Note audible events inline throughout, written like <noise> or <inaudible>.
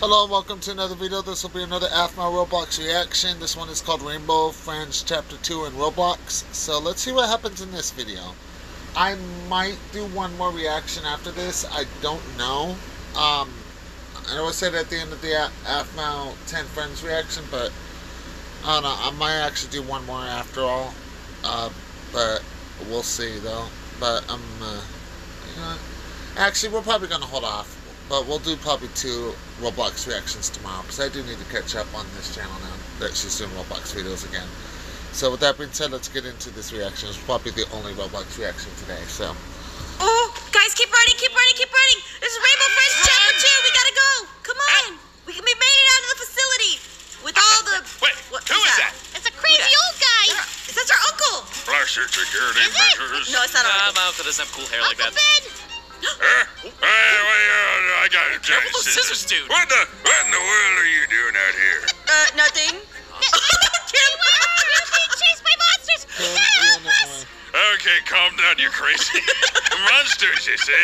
Hello and welcome to another video. This will be another Aphmau Roblox reaction. This one is called Rainbow Friends Chapter 2 in Roblox. So let's see what happens in this video. I might do one more reaction after this. I don't know. Um, I I said at the end of the Aphmau 10 Friends reaction, but I don't know. I might actually do one more after all. Uh, but we'll see though. But I'm, uh, you know, actually we're probably going to hold off but we'll do probably two Roblox reactions tomorrow because I do need to catch up on this channel now that she's doing Roblox videos again. So with that being said, let's get into this reaction. It's probably the only Roblox reaction today. So. Oh, guys, keep running, keep running, keep running. This is Rainbow Friends Chapter Two. We gotta go. Come on. We can be made it out of the facility with all the. Wait, what, who's is that? It's a crazy old guy. Is that our uncle? Flasher security Is it? measures. No, it's not our Nah, uncle. my uncle doesn't have cool hair like that. Ben. Huh? Hey, wait, uh, I got a Careful giant those scissors, dude. What the, what in the world are you doing out here? Uh, nothing. Kim. Chase my monsters. Kim, Ian. Okay, calm down, you crazy. <laughs> Monsters, you say?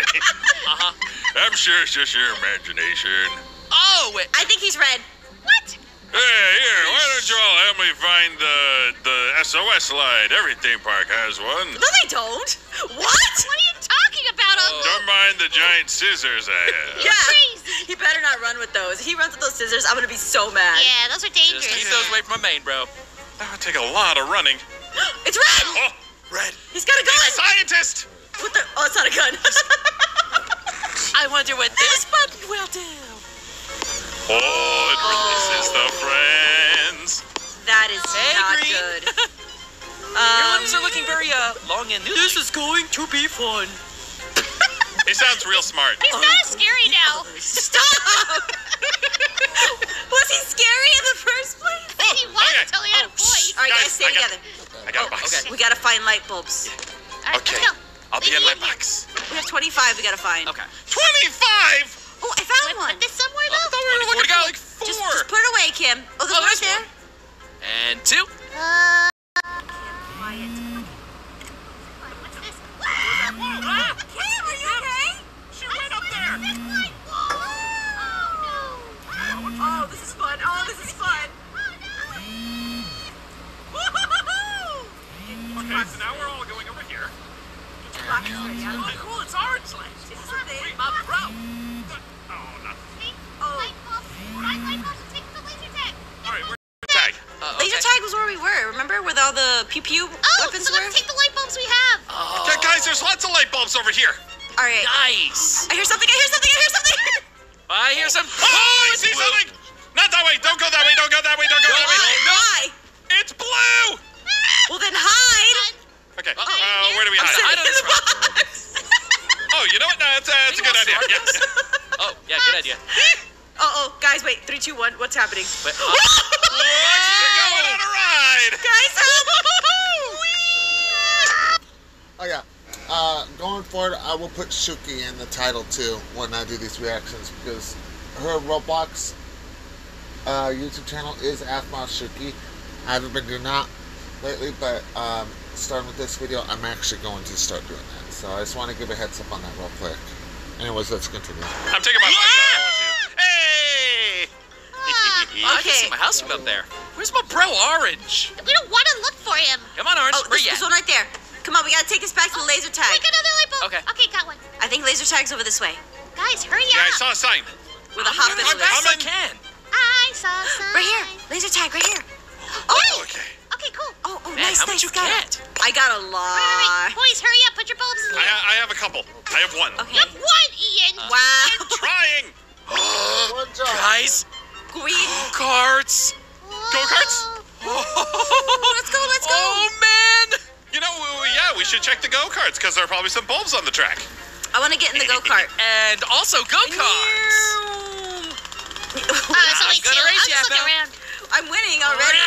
Uh-huh. I'm sure it's just your imagination. Oh, wait. I think he's red. What? Hey, here, why don't you all help me find the the SOS slide? Every theme park has one. No, they don't. What? What are you talking about, Uncle? Don't mind the giant scissors I have. <laughs> Yeah. crazy. He better not run with those. He runs with those scissors. I'm gonna be so mad. Yeah, those are dangerous. Just keep those away from my main, bro. That would take a lot of running. <gasps> It's red. Oh, Red. He's got a He's a gun. scientist. What the? Oh, it's not a gun. <laughs> I wonder what this button will do. Oh, it releases the friends. that is Hey, not Green. good. <laughs> Your Um, limbs are looking very, uh, long and new. This is going to be fun. He sounds real smart. He's kind of scary now. Stop! Was he scary in the first place? <laughs> He was okay. until he had a voice. All right, guys, Guys, stay I got- together. I got a Oh, box. okay. We gotta find light bulbs. All right, Okay. let's go. I'll be in my box. We have 25 we gotta find. Okay. 25? Oh, I found Wait, one. Put this somewhere I thought though. we were looking for like four. Just, just put it away, Kim. Oh, there's Oh, one right there. one. And two. Uh, Quiet. what's this? Kim, are you okay? She went up there. Oh no. Oh, this is fun. Oh, this is fun. Okay, so now we're all going over here. Oh, cool, it's orange light. Is this a thing? Oh, nothing. Take Oh. light bulbs. Find light bulbs take the laser tag. All right, we're tag. Uh, Laser tag was where we were. Remember where all the pew pew Oh, weapons so were? let's take the light bulbs we have. Oh, Yeah, guys, there's lots of light bulbs over here. All right. Nice. I hear something. I hear something. I hear something. <laughs> I hear some. Oh, I see something. Not that way. Don't go that way. Don't go that way. Don't go that way. Why? It's blue. Well, then hide. Okay. Uh-oh. Uh, where do we I'm hide? sitting I <laughs> know in this the box. Oh, you know what? No, that's, uh, that's a good idea. some? Yeah. Oh, yeah, good idea. <laughs> Uh oh, guys, wait. Three, two, one. What's happening? But, <laughs> uh, We're going on a ride. Guys, <laughs> help! Oh yeah. Uh, going forward, I will put Shuki in the title too when I do these reactions because her Roblox uh, YouTube channel is Aphmau Shuki. I haven't been doing that lately, but um, starting with this video, I'm actually going to start doing that. So I just want to give a heads up on that real quick. Anyways, let's continue. I'm taking my box off. I want to- Hey. <laughs> I can see my house from up there. Where's my bro, Orange? We don't want to look for him. Come on, Orange. Oh, Where this, this one right there. Come on, we gotta take this back to the laser tag. Like another light bulb. Okay. Okay, got one. I think laser tag's over this way Guys, hurry Yeah, I saw a sign. with a hop I'm in the I Coming. can. I saw sign. Right here, laser tag, right here. Oh, oh Okay. Okay, cool. oh, oh, Man, nice, how nice. much you got get? it. I got a Wait, wait, lot. wait. Boys, hurry up. Put your bulbs in. I, I have a couple. I have one. Okay. You have one, Ian. Wow. <laughs> Trying. One job. Guys, Green. carts. Go-karts? <laughs> Let's go, let's go. Oh, man. You know, we- yeah, we should check the go-karts because there are probably some bulbs on the track. I want to get in the go kart. <laughs> And also go-karts. Uh, so wait, I'm gonna race I'm you, just looking around. I'm winning already.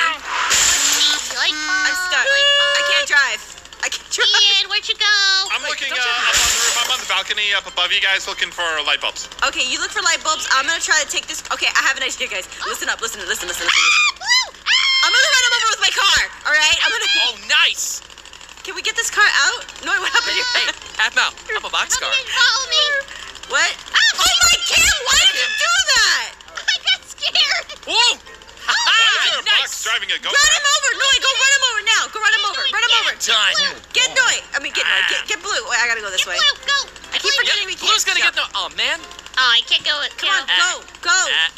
Light bulb, I'm stuck. light. I can't drive. I can't drive. Ian, where'd you go? I'm Wait, looking uh, up on the roof. I'm on the balcony up above you guys looking for light bulbs. Okay, you look for light bulbs. I'm gonna try to take this. Okay, I have an idea, guys. Listen up, listen, listen, listen, listen. listen. I'm gonna run him over with my car. All right, I'm gonna. Oh, nice. Can we get this car out? No, what happened? Hey, hey, half mouth. <laughs> I'm a boxcar. Nobody didn't follow me. What? Oh my Kim, why did you do that? I having a go. Run him over! Noe, go run him over now! Go run him over! Run him over! Done. Get Noe! I mean, get Noe. Get, get Blue. Wait, I gotta go this Get way. blue, go. I keep Blue. forgetting we can't. Blue's gonna get no. Oh man. Oh, I can't go. Come on, go, go. Ah,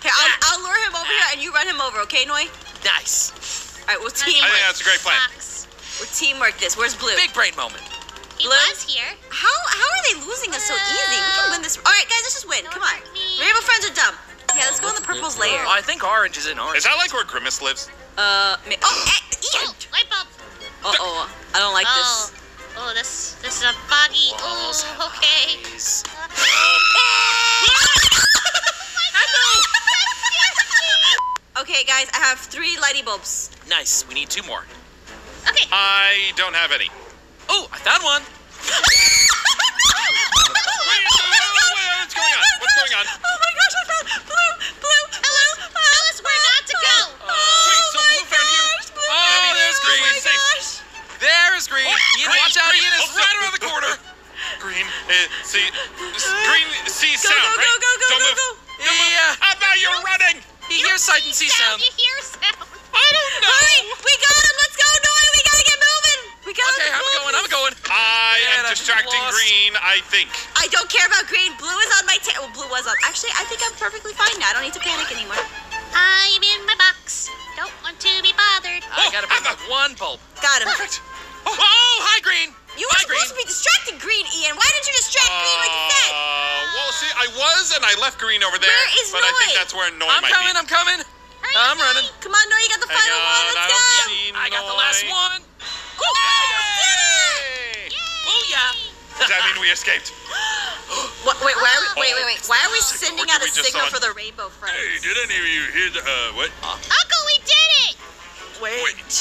Okay, I'll, I'll lure him over here and you run him over, okay, Noe? nice. All right, we'll I think that's a great plan. Box. We'll teamwork this. Where's Blue? Big brain moment. He Blue? was here. How how are they losing us so easy? We can win this. All right, guys, let's just win. Come on. hurt. Rainbow friends are dumb. Yeah, let's go in the purple's lair. Oh, I think orange is in orange. Is that like where Grimace lives? Uh, ma- oh, eh, Oh, light bulb. Uh oh, I don't like oh. this. Oh, this this is a foggy. Walls Oh, okay. eyes. <laughs> Okay, guys, I have three lighty bulbs. Nice. We need two more. Okay. I don't have any. Oh, I found one. <laughs> and I left green over there. Where is but I think that's where Noe I'm might coming. be. I'm coming. Hurry I'm up, running. Come on, Noe. You got the Hang final on, one. I Let's don't go. see I got the last Noe. one. Hey! Oh yeah. Does that mean we escaped? <gasps> What, wait, why are we, wait, wait, wait. Why are we sending out a signal for the rainbow friends? Hey, did any of you hear the, uh, what? Uncle, we did it. Wait. Wait.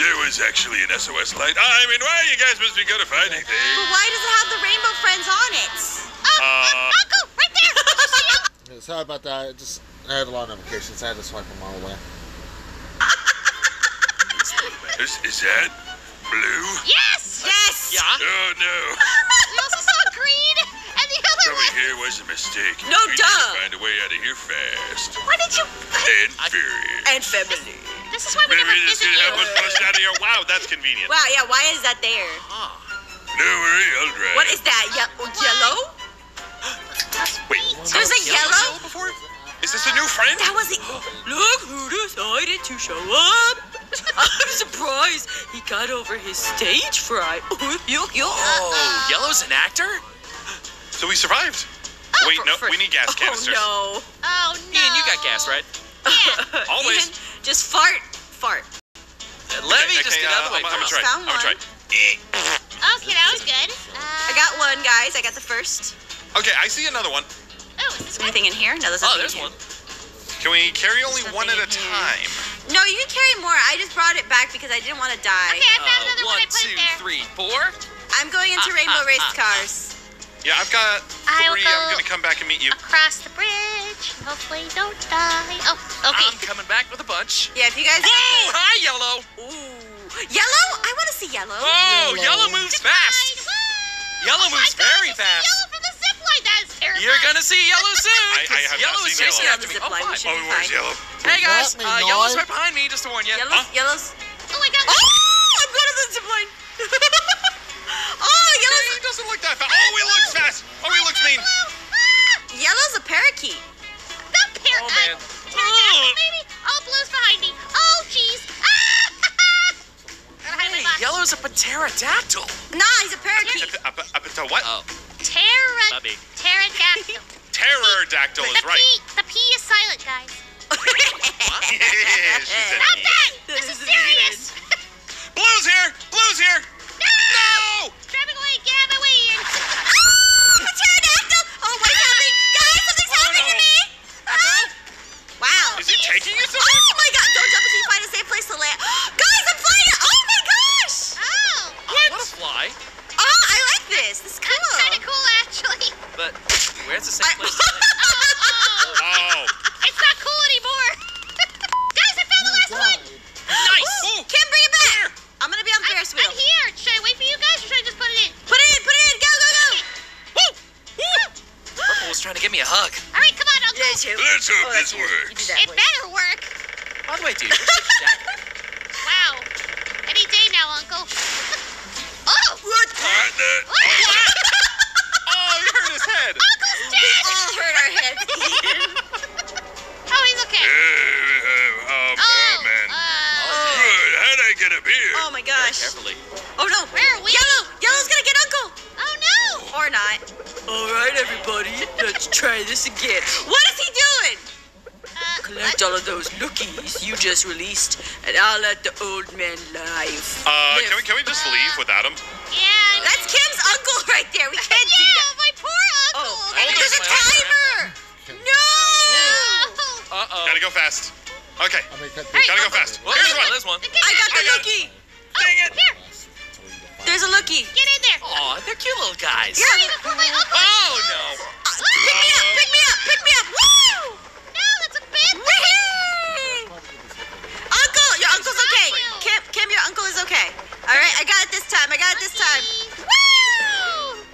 There was actually an SOS light. I mean, well, you guys must be good at finding But why does it have the rainbow friends on it? Uh, <laughs> Sorry about that. I just I had a lot of notifications. I had to swipe them all away. Is, is that blue? Yes. Yes. Yeah. Oh, no. We also saw green and the other Coming one. here was a mistake. No, we duh. need to find a way out of here fast. Why did you? And furious. And family. This is why we Maybe never this visit could you. help us bust out of here. Wow, that's convenient. Wow. Yeah. Why is that there? Ah. No worry, I'll drive. What is that? Ye- yellow? <gasps> Wait, There's a yellow. before? Is this a new friend? That was it. <gasps> Look who decided to show up. <laughs> I'm surprised he got over his stage fright. <laughs> yo, yo. Oh, Yellow's an actor? So we survived. Wait, no, we need gas <laughs> canisters. Oh no. Oh no. Ian, you got gas, right? no. Always. Ian, just fart, fart. And Levy Okay, just okay, get out of uh, the way. I'm, I'm Come gonna on. try. Found I'm gonna try. one. Okay, that was good. Uh, I got one, guys. I got the first. Okay, I see another one. Oh, is there? Anything in here? No, there's Oh, nothing there's in here. one. Can we carry only one at a here. time? No, you can carry more. I just brought it back because I didn't want to die. Okay, I found Uh, another one. one, I put two, it there. three, four. I'm going into Ah, Rainbow ah, Race ah, Cars. Yeah, I've got I will three. go- I'm gonna come back and meet you. Across the bridge. Hopefully, don't die. Oh, okay. I'm coming back with a bunch. Yeah, if you guys. Oh, hi, Yellow. Ooh, yellow. I want to see yellow. Oh, Yellow moves fast. Woo! Yellow Oh my moves very I see fast. You're gonna see Yellow soon. I- I 'cause have not Yellow is seen chasing Yellow. after me. Zip Oh, line, we Oh, where's yellow? Hey guys, me, uh, Yellow's right behind me. Just to warn you. Yellow's. Yellow's. Oh my god. <laughs> Oh, I'm going to the zip line. oh, He yellow's. doesn't look that fast. Oh, he looks fast. Oh, he looks mean. Ah, Yellow's a parakeet. the pair. Oh, man. Uh, pterodactyl, maybe. Oh, blue's behind me. Oh, jeez. Ah! <laughs> Gotta hide my Hey. Yellow's a pterodactyl. Nah, he's a parakeet. Up, up, up until what? Oh, Bubby. Pterodactyl. Pterodactyl is right. P. The P is silent, guys. <laughs> <laughs> Stop that. This is serious. Works. It voice. better work. By the way, dude, where's your jacket? Wow. Any day now, Uncle. <laughs> oh! What? What <laughs> Oh, you hurt his head. Uncle's We all hurt our heads, <laughs> Oh, he's okay. Uh, um, Oh, oh, man. uh, Good. How'd I get up here? Oh my gosh. Carefully. Oh no. Where are we? Yellow! Yellow's gonna get Uncle! oh no! Or not. All right, everybody, let's try this again. What Collect all of those lookies you just released, and I'll let the old man live. Uh, live. can we can we just leave without him? yeah. That's Kim's uncle right there. We can't do yeah, that. my poor uncle. Oh, And there's a timer! No! Oh. Uh oh. Gotta go fast. Okay, I mean, cut Hey, gotta go Uncle. fast. Well, Here's one. one. There's one. I got the I got it. lookie! Dang it. Here, There's a lookie. get in there. Aw, they're cute little guys. Yeah. Before my uncle. Oh no. Uh, pick me up! Pick me up! Pick me up! Woo! No, that's a bad Whee! Uncle! Your uncle's okay. Kim, Kim, your uncle is okay. All right, I got it this time. I got it this time. Woo!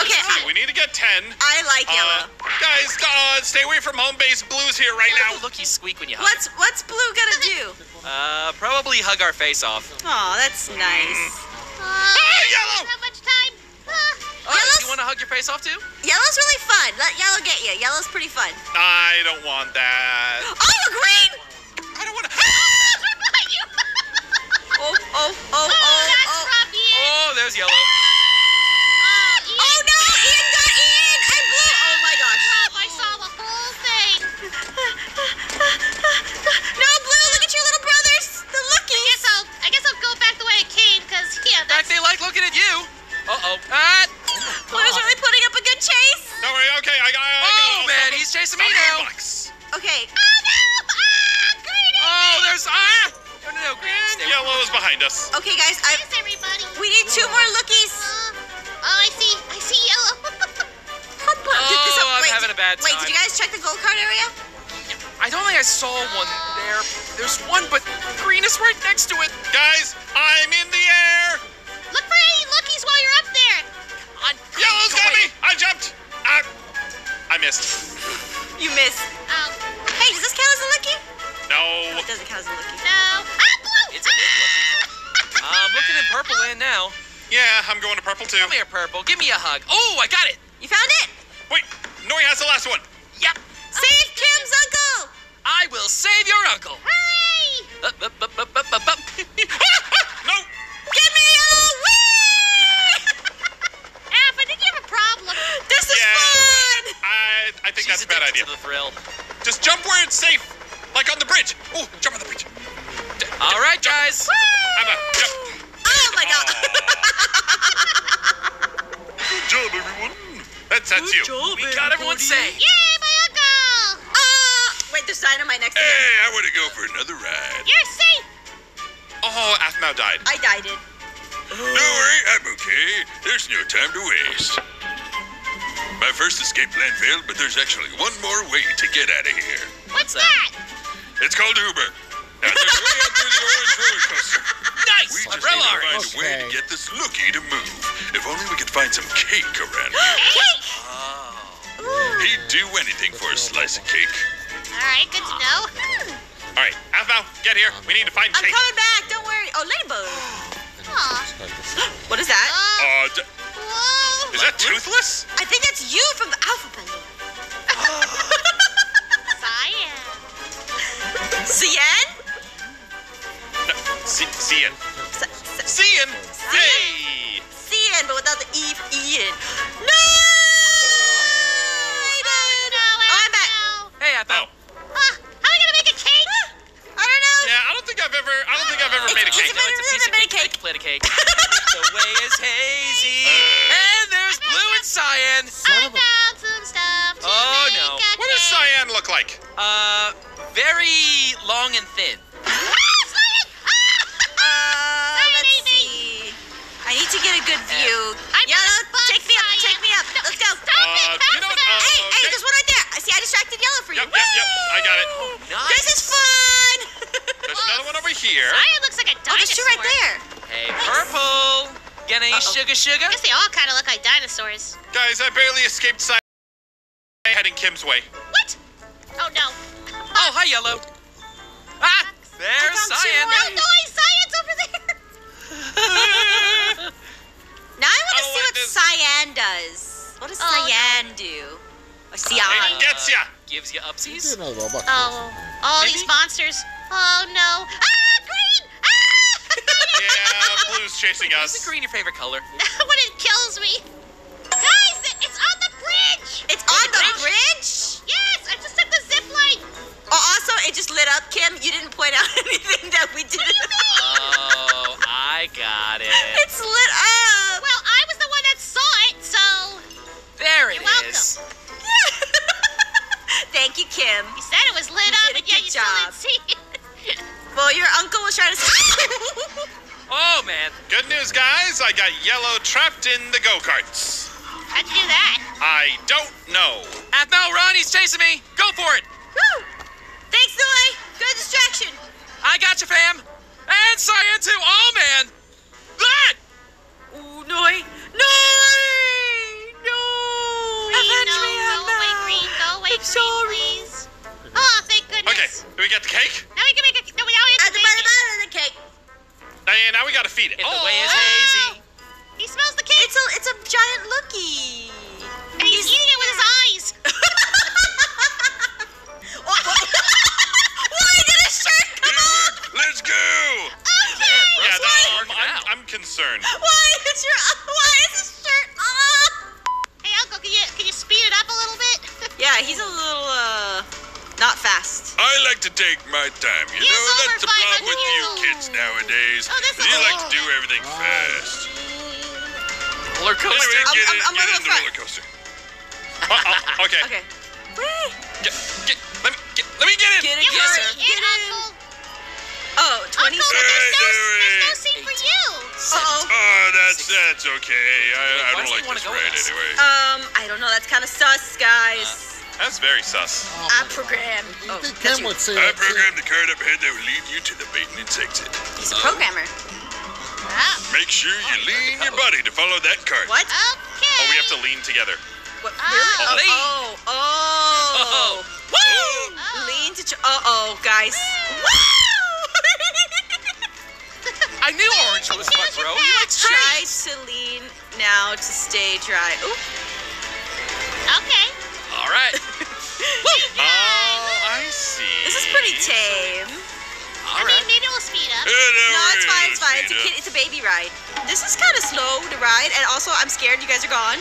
Okay, See, we need to get ten. I like Uh, yellow. guys, uh, stay away from home base blues here right Now Look, looky squeak when you hug. What's what's Blue gonna do? <laughs> Uh, probably hug our face off. Oh, that's nice. Uh, Hey, Yellow! How much time? Uh, <laughs> Oh, Yellow's- you want to hug your face off too? Yellow's really fun. Let Yellow get you. Yellow's pretty fun. I don't want that. Oh, green! Oh, oh, oh, oh, oh, that's oh. rough, Ian. Oh, there's yellow. Oh, Ian. Oh no, Ian got Ian! And Blue! Oh my gosh. Rough, I saw the whole thing. No, Blue, look at your little brothers. The I guess I'll, I guess I'll go back the way I came, cause yeah, In fact, they like looking at you. Uh oh. Ah! Blue's really putting up a good chase. Don't worry. Okay, I got. I Oh got man, he's chasing me Stop now. Behind us. Okay, guys, I Thanks, everybody. we need two more lookies. Uh, oh, I see. I see yellow. <laughs> Oh, I'm wait, having a bad time. Wait, did you guys check the gold card area? I don't think I saw one there. There's one, but green is right next to it. Guys, I'm in the air. Look for any lookies while you're up there. On green, Yellow's go got me. I jumped. Ah, I missed. You missed. Oh, Hey, does this count as a lookie? No. It doesn't count as a lookie. no. Looking in purple land now. Yeah, I'm going to purple too. Come here, purple. Give me a hug. Oh, I got it. You found it? Wait, Nori has the last one. Yep. Save Kim's uncle! I will save your uncle. Hooray! Up, up, up, up, up, up, up. <laughs> no. Give me yellow! Whee! Alf, I think you have a problem. This is Yeah. fun! I I think She's that's a bad addicted idea. To the thrill. Just jump where it's safe, like on the bridge. Oh, jump on the bridge. All right, guys. I'm a jump. Oh my god! Good job, everyone. That's that's you. We got everyone safe. Yay, my uncle! Uh, wait, there's dynamite next to Hey, him. I want to go for another ride. You're safe. Oh, Aphmau died. I died it. No worry, I'm okay. There's no time to waste. My first escape plan failed, but there's actually one more way to get out of here. What's that? that? It's called Uber. Now, there's way up through the orange roller coaster. <laughs> Nice. We just Umbrella need to orange. find a way to get this lookie to move. If only we could find some cake around here. Cake! Oh. He'd do anything for a slice of cake. All right, good to know. Hmm. All right, Alpha, get here. We need to find I'm cake. coming back, don't worry. Oh, ladybug. Aw. <gasps> What is that? Oh, Uh, d- whoa. is that toothless? I think that's you from the alphabet. Ah. <laughs> Cyan. Cyan? No, C- Cian. C- C- Cian. Hey. Cyan, but without the E for Ian. No! Oh, no, Oh, I'm back. Hey, I Oh. thought. Ah, how am I gonna make a cake? I don't know. Yeah, I don't think I've ever. I don't think I've ever It's made a easy cake. for- No, it's a piece of Made a cake. cake. Plate of cake. the way is <laughs> hazy. And there's blue and cyan. I found some stuff to Oh, make no. a What does cyan look like? Uh, very long and thin. Ah, cyan! Ah! Uh, Cyan let's ate me. see. I need to get a good view. I'm Yellow, gonna take me up, Cyan. take me up. Let's go. Stop Uh, it! You know what, uh, out. Hey, hey, there's one right there. I see. I distracted yellow for you. Yep, yep, yep. I got it. Nice. This is fun. <laughs> There's another one over here. Cyan looks like a dinosaur. oh, there's two right there. Hey, purple. Gonna eat sugar, sugar? I guess they all kind of look like dinosaurs. Guys, I barely escaped cyan. Heading Kim's way. What? Oh no. Oh, hi, yellow. Ah, there's found two cyan. more. No noise! Science over there! <laughs> <laughs> Now I want to see like what this. cyan does. What does Oh, no. cyan do? Or cyan? It gets ya. Gives you You upsies. Oh, all Maybe? these monsters. Oh no. Ah, green! Ah! Yeah, blue's chasing Is us. green your favorite color? <laughs> when it kills me. Guys, it's on the bridge! It's on the bridge? Yes, I just took the zip line. Oh, also, it just lit up, Kim. You didn't point out <laughs> anything that we didn't. Oh, I got it. It's lit up. There it You're welcome. is. <laughs> Thank you, Kim. you said it was lit You up, did a and yeah, good you still job. didn't see it. <laughs> Well, your uncle was trying to. <laughs> Oh man. Good news, guys. I got yellow trapped in the go karts. How'd you do that? I don't know. Athmel, run! He's chasing me. Go for it. Woo! Yeah, he's a little uh not fast. I like to take my time. You He's know, that's the problem with you kids nowadays. Oh, this you like to do everything fast. Roller coaster. Anyway, I'm- get, I'm- in, I'm get on in the the front. roller coaster. Oh, oh, <laughs> okay. Okay. Wait. Get, get, let me get, let me get in. Get it, You yes, hurry sir. in, Get in. Uncle. Oh, 20 Uncle, seconds. there's no, Hey, there's no do seat for you. Uh-oh. Oh, that's that's okay. I, I Why don't does he like wanna this go ride with us? anyway. Um, I don't know. That's kind of sus, guys. That's very sus. Oh, I my program. You Oh, think that's Kim you. would say I that programmed the card up ahead that will lead you to the maintenance exit. He's a programmer. Ah, Make sure you lean your body to follow that card. What? okay. Oh, we have to lean together. What? Oh. Really? Lean. Oh, oh, oh. Woo! Oh. Lean to. Ch- uh oh, guys. Woo! I knew orange was fun, bro. He likes Try trees. to lean now to stay dry. Ooh. Okay. All right. Oh, <laughs> I see. This is pretty tame. All I right. mean, maybe we'll speed up. Eh, don't No, it's fine, it's fine. It's a kid, it's a baby ride. This is kind of slow to ride, and also I'm scared you guys are gone.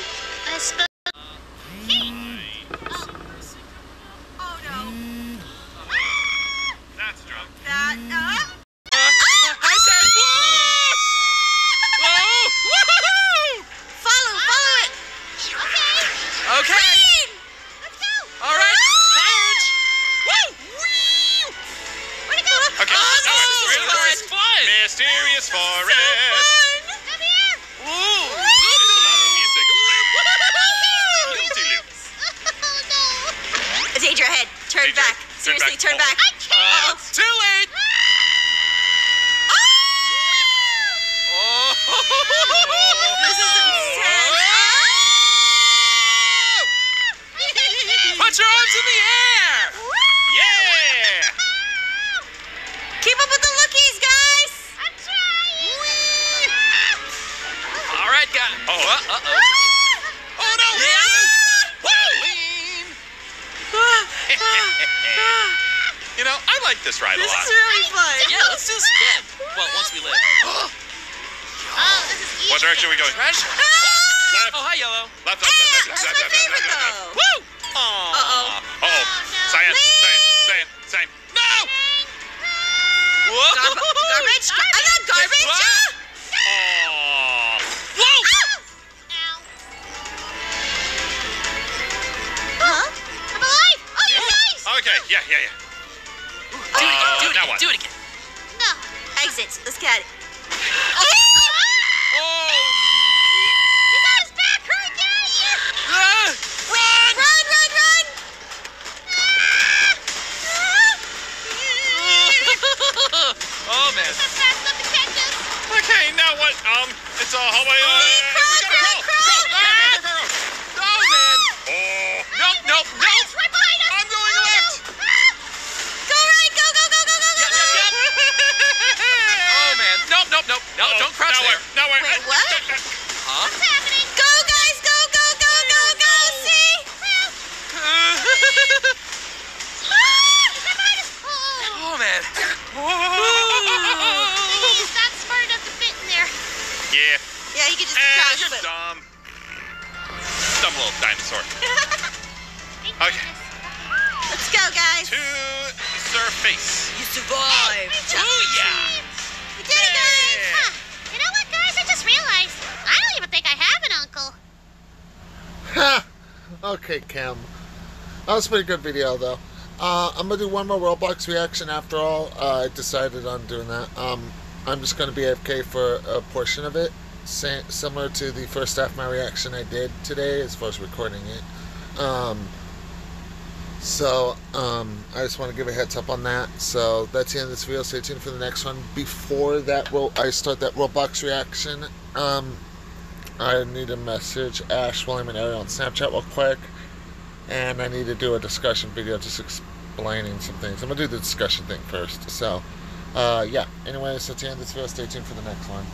Arms in the air. Yeah. Keep up with the lookies, guys. I'm trying. All right, guys. Oh. Uh oh. Oh no. Yeah. Lean. You know, I like this ride a lot. This is really fun. Yeah, let's do this again. Well, once we live. Oh, this is easy. What direction are we going? Treasure. Left. Oh, hi, yellow. Left, left, Ah, left, left, that's left, my left, favorite left, left, though. Woo! Aw. Uh-oh. Oh. no. Cyan, Lean. cyan, cyan, cyan. No! Whoa! Gar- garbage? <laughs> I got garbage. What? Aw. Whoa! Ow. Huh? I'm alive. Oh, you guys. Okay, yeah, yeah, yeah. Oh. Do it again. Do it again. Do it again. No. Exit. Let's get it. nope. No, oh, don't crouch now there. I, now Wait, what? <laughs> Huh? What's happening? Go, guys, go, go, go, oh, go, go. See? <laughs> oh, man. Ooh. He's not smart enough to fit in there. Yeah. Yeah, he could just eh, crouch. You're but... dumb. Dumb little dinosaur. <laughs> okay. Let's go, guys. To surface. You survived. Oh, yeah. We did it, guys. Huh. You know what, guys? I just realized I don't even think I have an uncle. Ha! Okay, Cam. That was a pretty good video, though. Uh, I'm gonna do one more Roblox reaction after all. Uh, I decided on doing that. Um, I'm just gonna be AFK for a portion of it, similar to the first half of my reaction I did today, as far as recording it. Um, so um, I just want to give a heads up on that. So that's the end of this video. Stay tuned for the next one. Before that, ro- I start that Roblox reaction. Um, I need to message Ash, William, and Ariel on Snapchat real quick. And I need to do a discussion video just explaining some things. I'm to do the discussion thing first. So, uh, yeah. Anyways, that's the end of this video. Stay tuned for the next one.